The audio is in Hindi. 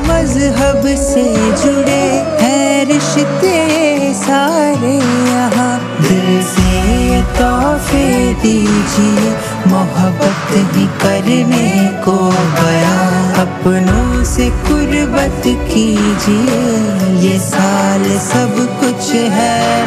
मज़हब से जुड़े हैं रिश्ते सारे यहाँ। दिल से तोहफे दीजिए, मोहब्बत ही करने को गया अपनों से कुर्बत कीजिए, ये साल सब कुछ है।